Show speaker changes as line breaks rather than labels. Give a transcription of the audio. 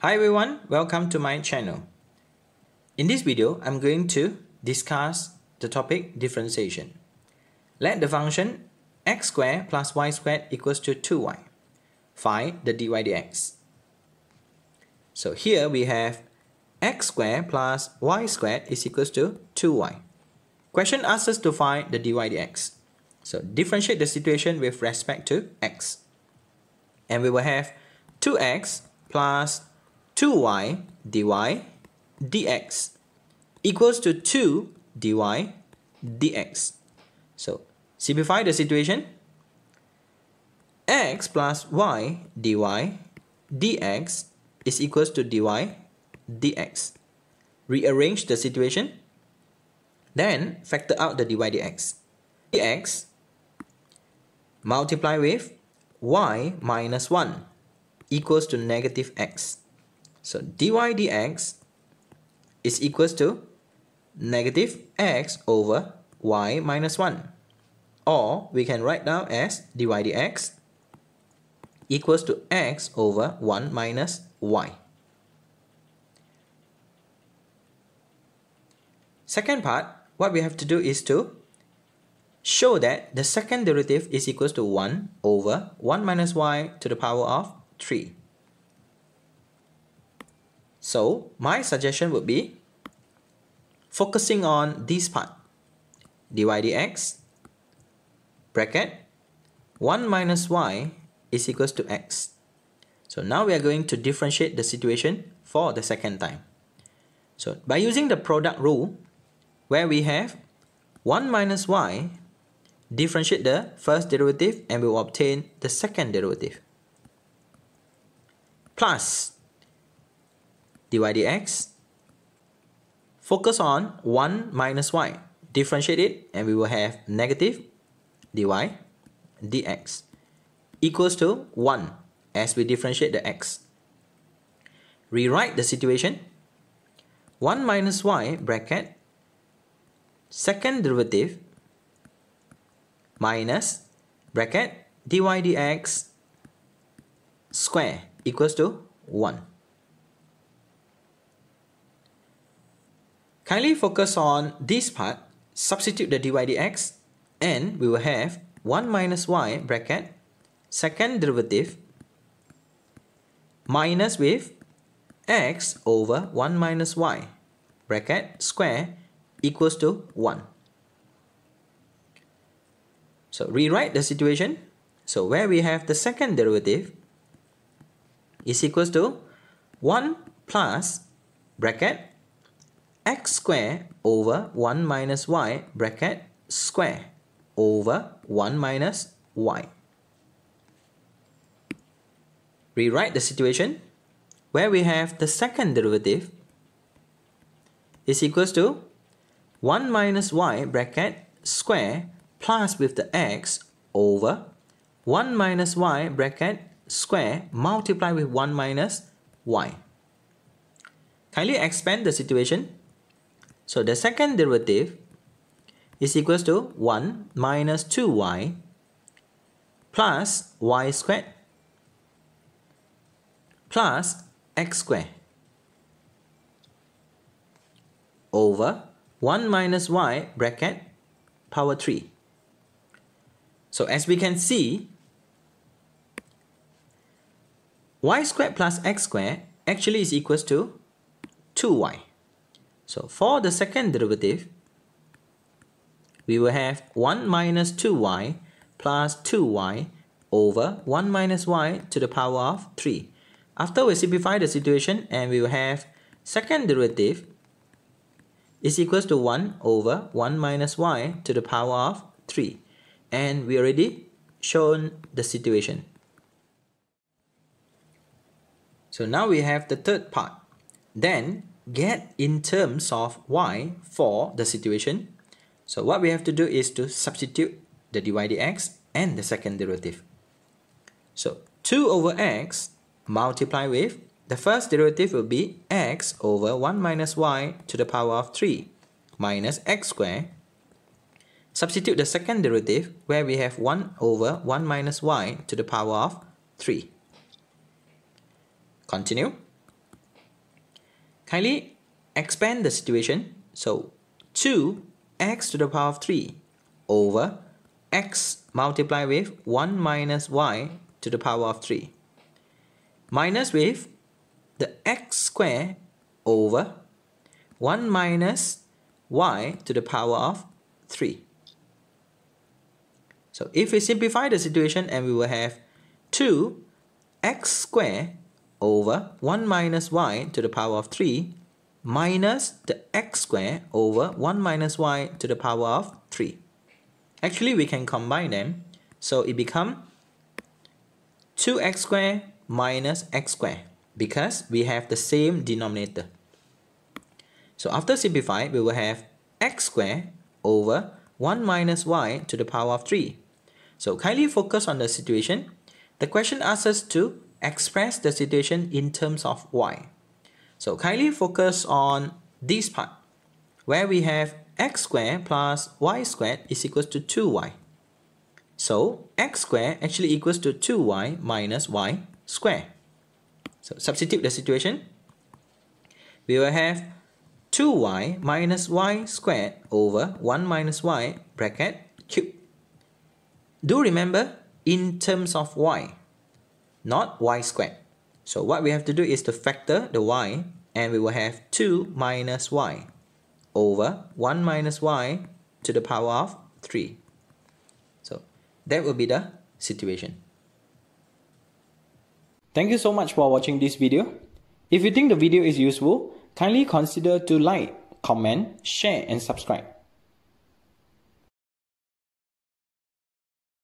Hi everyone, welcome to my channel. In this video, I'm going to discuss the topic differentiation. Let the function x squared plus y squared equals to 2y. Find the dy dx. So here we have x squared plus y squared is equals to 2y. Question asks us to find the dy dx. So differentiate the situation with respect to x. And we will have 2x plus 2y dy dx equals to 2 dy dx. So simplify the situation. x plus y dy dx is equals to dy dx. Rearrange the situation. Then factor out the dy dx. dx multiply with y minus 1 equals to negative x. So dy dx is equals to negative x over y minus 1. Or we can write down as dy dx equals to x over 1 minus y. Second part, what we have to do is to show that the second derivative is equals to 1 over 1 minus y to the power of 3. So my suggestion would be focusing on this part dy dx bracket 1 minus y is equals to x. So now we are going to differentiate the situation for the second time. So by using the product rule where we have 1 minus y differentiate the first derivative and we will obtain the second derivative plus dy dx focus on 1 minus y differentiate it and we will have negative dy dx equals to 1 as we differentiate the x. Rewrite the situation 1 minus y bracket second derivative minus bracket dy dx square equals to 1. Kindly focus on this part, substitute the dy dx and we will have 1 minus y bracket second derivative minus with x over 1 minus y bracket square equals to 1. So rewrite the situation. So where we have the second derivative is equals to 1 plus bracket x square over 1 minus y bracket square over 1 minus y. Rewrite the situation where we have the second derivative is equals to 1 minus y bracket square plus with the x over 1 minus y bracket square multiply with 1 minus y. Kindly expand the situation. So the second derivative is equals to 1 minus 2y plus y squared plus x squared over 1 minus y bracket power 3. So as we can see, y squared plus x squared actually is equals to 2y. So for the second derivative, we will have 1 minus 2y plus 2y over 1 minus y to the power of 3. After we simplify the situation and we will have second derivative is equals to 1 over 1 minus y to the power of 3. And we already shown the situation. So now we have the third part. Then get in terms of y for the situation. So what we have to do is to substitute the dy dx and the second derivative. So 2 over x multiply with the first derivative will be x over 1 minus y to the power of 3 minus x squared. Substitute the second derivative where we have 1 over 1 minus y to the power of 3. Continue. Kindly expand the situation. So 2x to the power of 3 over x multiplied with 1 minus y to the power of 3 minus with the x square over 1 minus y to the power of 3. So if we simplify the situation and we will have 2 x square over 1 minus y to the power of 3 minus the x square over 1 minus y to the power of 3. Actually, we can combine them. So it become 2x square minus x square because we have the same denominator. So after simplify, we will have x square over 1 minus y to the power of 3. So kindly focus on the situation. The question asks us to express the situation in terms of y. So kindly focus on this part where we have x squared plus y squared is equals to 2y. So x squared actually equals to 2y minus y squared. So substitute the situation. We will have 2y minus y squared over 1 minus y bracket cube. Do remember in terms of y, not y squared. So what we have to do is to factor the y and we will have 2 minus y over 1 minus y to the power of 3. So that will be the situation. Thank you so much for watching this video. If you think the video is useful, kindly consider to like, comment, share and subscribe.